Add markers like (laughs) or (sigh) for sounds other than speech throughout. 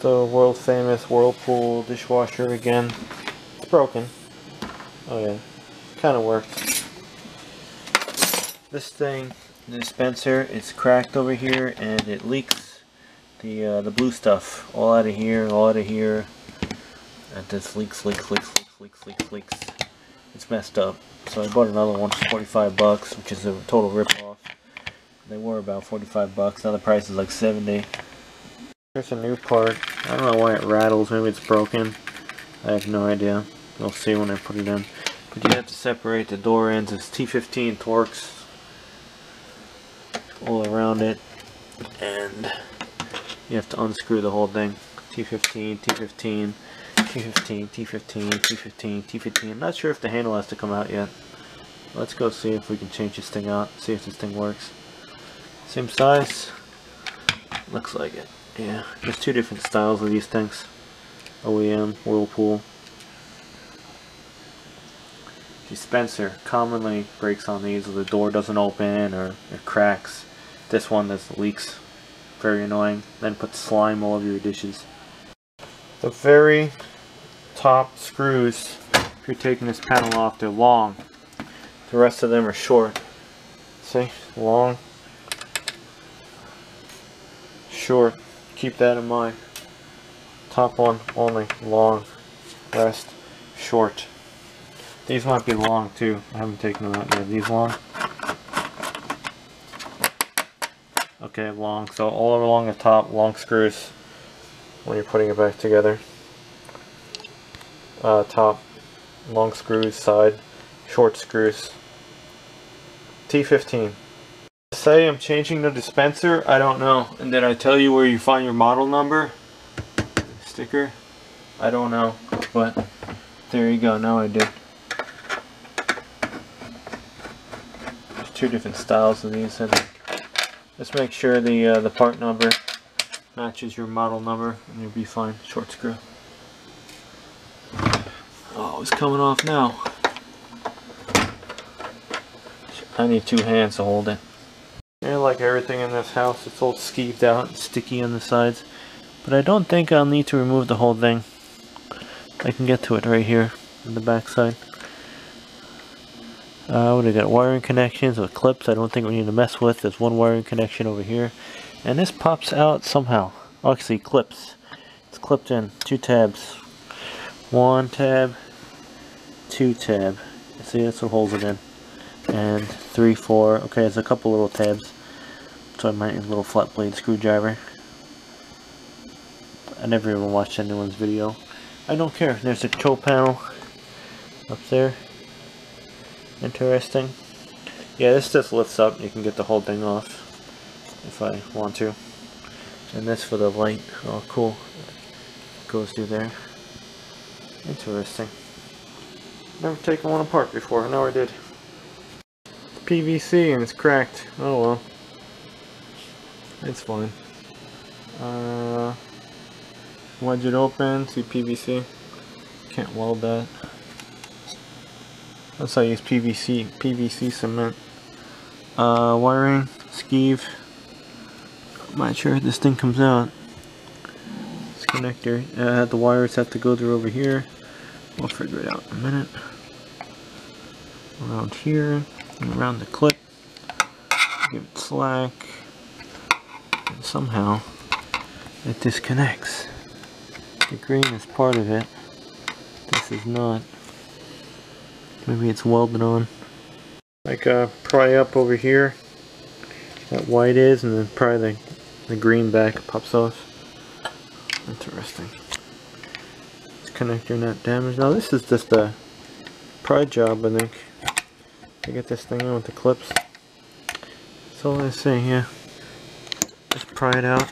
the world famous Whirlpool dishwasher again. It's broken. Oh yeah, kind of works. This thing, the dispenser, it's cracked over here and it leaks the uh, the blue stuff all out of here, all out of here. And this leaks, leaks, leaks, leaks, leaks, leaks, leaks. It's messed up. So I bought another one for 45 bucks, which is a total rip-off. They were about 45 bucks. Now the price is like 70. Here's a new part. I don't know why it rattles. Maybe it's broken. I have no idea. We'll see when I put it in. But you have to separate the door ends. It's T15 Torx all around it. And you have to unscrew the whole thing. T15, T15, T15, T15, T15, T15. Not sure if the handle has to come out yet. Let's go see if we can change this thing out. See if this thing works. Same size. Looks like it. Yeah, there's two different styles of these things. OEM, Whirlpool. Dispenser commonly breaks on these or the door doesn't open or it cracks. This one just leaks. Very annoying. Then put slime all over your dishes. The very top screws, if you're taking this panel off, they're long. The rest of them are short. See? Long. Short. Keep that in mind. Top one only long. Rest short. These might be long too. I haven't taken them out yet. These long. Okay, long. So all along the top, long screws when you're putting it back together. Uh, top, long screws, side, short screws. T15. Say I'm changing the dispenser, I don't know. And did I tell you where you find your model number? Sticker? I don't know, but there you go, now I did. There's two different styles of these. Just make sure the, uh, the part number matches your model number and you'll be fine. Short screw. Oh, it's coming off now. I need two hands to hold it. Yeah, like everything in this house, it's all skeeved out and sticky on the sides. But I don't think I'll need to remove the whole thing. I can get to it right here on the back side. Uh, do we got? Wiring connections with clips I don't think we need to mess with. There's one wiring connection over here. And this pops out somehow. Oh, actually, clips. It's clipped in. Two tabs. One tab. Two tab. See, that's what holds it in. And three, four. Okay, there's a couple little tabs. So I might need a little flat blade screwdriver. I never even watched anyone's video. I don't care. There's a control panel up there. Interesting. Yeah, this just lifts up. You can get the whole thing off if I want to. And this for the light. Oh, cool. Goes through there. Interesting. Never taken one apart before. Now I did. PVC and it's cracked. Oh well. It's fine. Uh, wedge it open. See PVC. Can't weld that. Unless I use PVC PVC cement. Uh, wiring, skeeve. I'm not sure if this thing comes out. This connector. Uh, the wires have to go through over here. We'll figure it out in a minute. Around here, around the clip. Give it slack. And somehow it disconnects. The green is part of it. This is not. Maybe it's welded on. Like uh, pry up over here. That white is, and then pry the, the green back pops off. Interesting. This connector not damaged. Now this is just a pry job, I think. To get this thing on with the clips. So let's see here. Pry it out.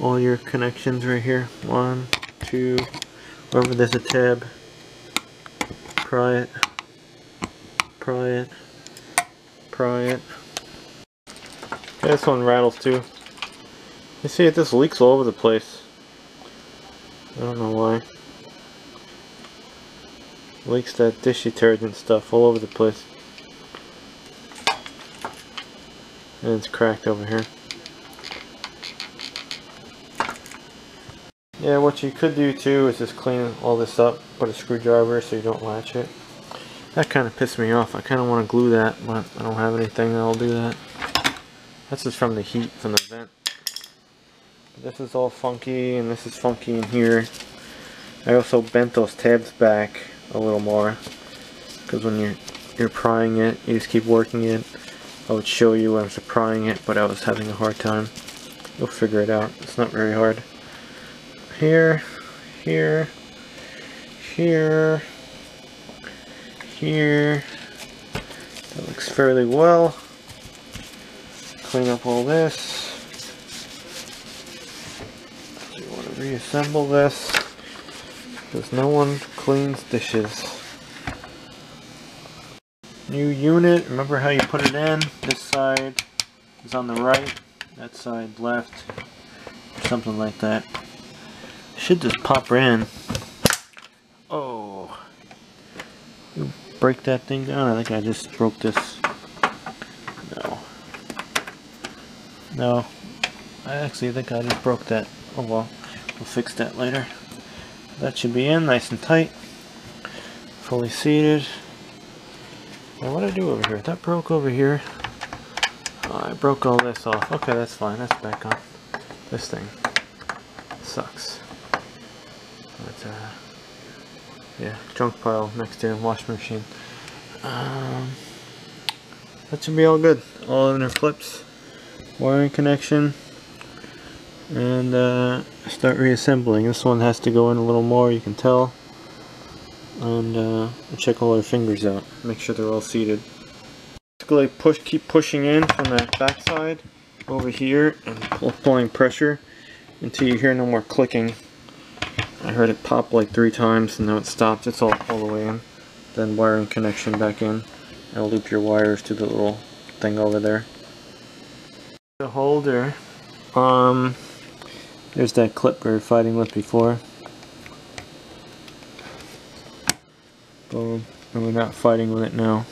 All your connections right here. One, two, wherever there's a tab pry it, pry it, pry it. Okay, this one rattles too. You see it just leaks all over the place. I don't know why. Leaks that dish detergent stuff all over the place. And it's cracked over here. Yeah, what you could do too is just clean all this up, put a screwdriver so you don't latch it. That kind of pissed me off. I kind of want to glue that, but I don't have anything that'll do that. That's just from the heat from the vent. This is all funky, and this is funky in here. I also bent those tabs back a little more, because when you're you're prying it, you just keep working it. I would show you when I was prying it, but I was having a hard time. You'll figure it out. It's not very hard. Here, here, here, here. That looks fairly well. Clean up all this. You want to reassemble this because no one cleans dishes. New unit, remember how you put it in? This side is on the right, that side left, something like that. Should just pop her in. Oh. Break that thing down? I think I just broke this. No. No. I actually think I just broke that. Oh well. We'll fix that later. That should be in, nice and tight. Fully seated. Now what did I do over here? That broke over here. Oh, I broke all this off. Okay, that's fine. That's back on. This thing sucks. But, uh, yeah, junk pile next to washing machine. Um, that should be all good. All in their flips. Wiring connection. And uh, start reassembling. This one has to go in a little more, you can tell and uh, check all our fingers out. Make sure they're all seated. Basically, push, keep pushing in from the back side over here and applying pressure until you hear no more clicking. I heard it pop like three times and now it stopped. It's all, all the way in. Then wiring connection back in. And loop your wires to the little thing over there. The holder. Um, there's that clip we were fighting with before. Boom. And we're not fighting with it now.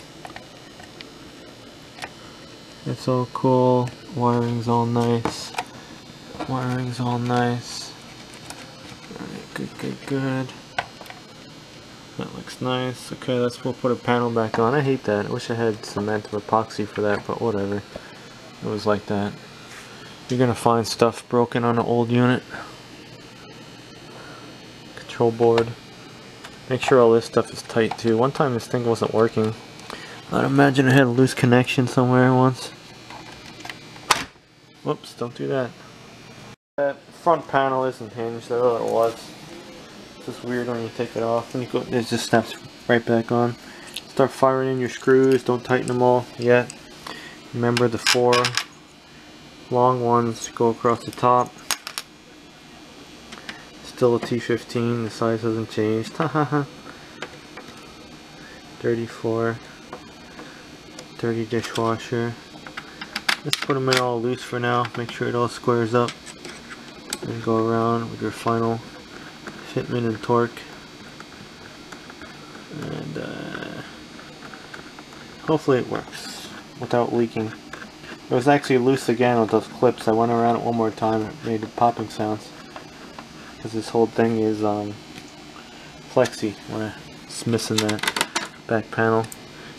It's all cool. Wiring's all nice. Wiring's all nice. Good, good, good. That looks nice. Okay, let's we'll put a panel back on. I hate that. I wish I had cement or epoxy for that, but whatever. It was like that. You're gonna find stuff broken on an old unit. Control board. Make sure all this stuff is tight too. One time this thing wasn't working. I'd imagine it had a loose connection somewhere once. Whoops, don't do that. That front panel isn't hinged, I thought it was. Just weird when you take it off and you go, it just snaps right back on. Start firing in your screws, don't tighten them all yet. Remember the four long ones go across the top. Still a T15, the size hasn't changed. (laughs) 34. 30 dishwasher. Let's put them in all loose for now. Make sure it all squares up. And go around with your final fitment and torque. And uh, hopefully it works without leaking. It was actually loose again with those clips. I went around it one more time it made popping sounds because this whole thing is um, flexy when it's missing that back panel.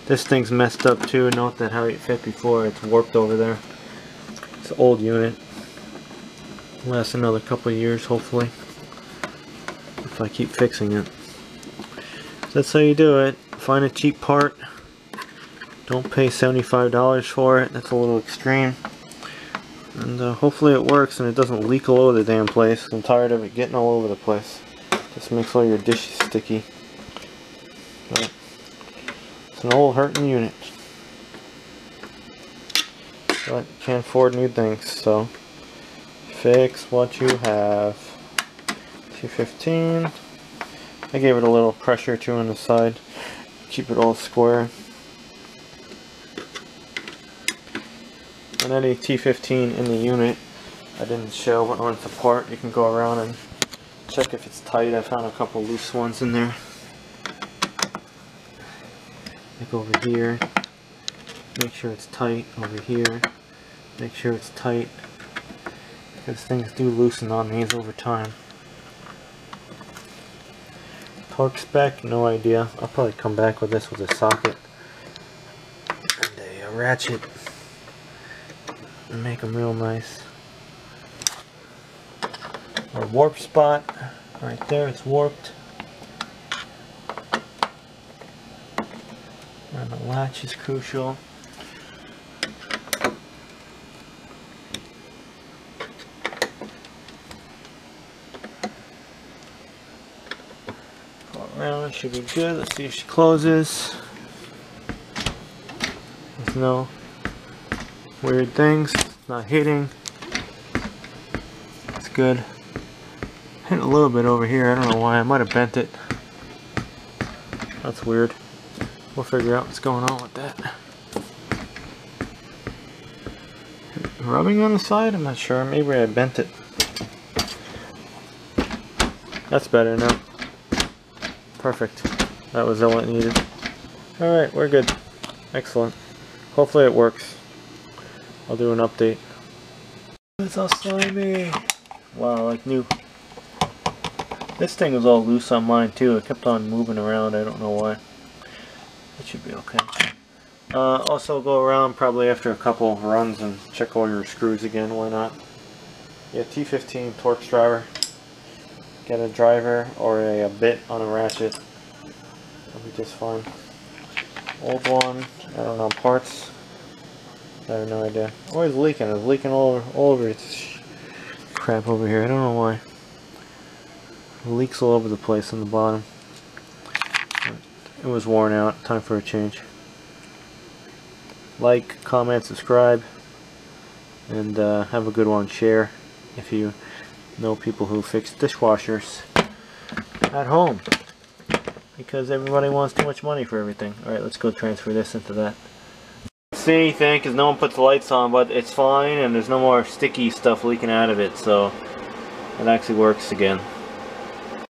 This thing's messed up too. Note that how it fit before, it's warped over there. It's an old unit. Last another couple years hopefully. If I keep fixing it. That's how you do it. Find a cheap part. Don't pay $75 for it. That's a little extreme. And uh, hopefully it works and it doesn't leak all over the damn place. I'm tired of it getting all over the place. Just makes all your dishes sticky. But it's an old hurting unit. But can't afford new things, so fix what you have. T15. I gave it a little pressure too on the side. Keep it all square. and any T15 in the unit I didn't show but when it's apart you can go around and check if it's tight I found a couple loose ones in there like over here make sure it's tight over here make sure it's tight because things do loosen on these over time Torque spec, no idea. I'll probably come back with this with a socket and a, a ratchet and make them real nice. A warp spot right there, it's warped. And the latch is crucial. Should be good. Let's see if she closes. There's no weird things, not hitting. It's good. Hit a little bit over here, I don't know why, I might have bent it. That's weird. We'll figure out what's going on with that. Rubbing on the side? I'm not sure. Maybe I bent it. That's better now. Perfect. That was all it needed. Alright, we're good. Excellent. Hopefully it works. I'll do an update. It's all slimy. Wow, like new. This thing was all loose on mine too. It kept on moving around. I don't know why. It should be okay. Uh, also go around probably after a couple of runs and check all your screws again. Why not? Yeah, T15 Torx driver get a driver or a, a bit on a ratchet. That'll be just fine. Old one, I don't know, parts. I have no idea. Always leaking. It's leaking all over, all over this crap over here. I don't know why. It leaks all over the place on the bottom. It was worn out. Time for a change. Like, comment, subscribe, and uh, have a good one. Share if you know people who fix dishwashers at home because everybody wants too much money for everything. Alright, let's go transfer this into that. See anything because no one puts the lights on, but it's fine and there's no more sticky stuff leaking out of it, so it actually works again.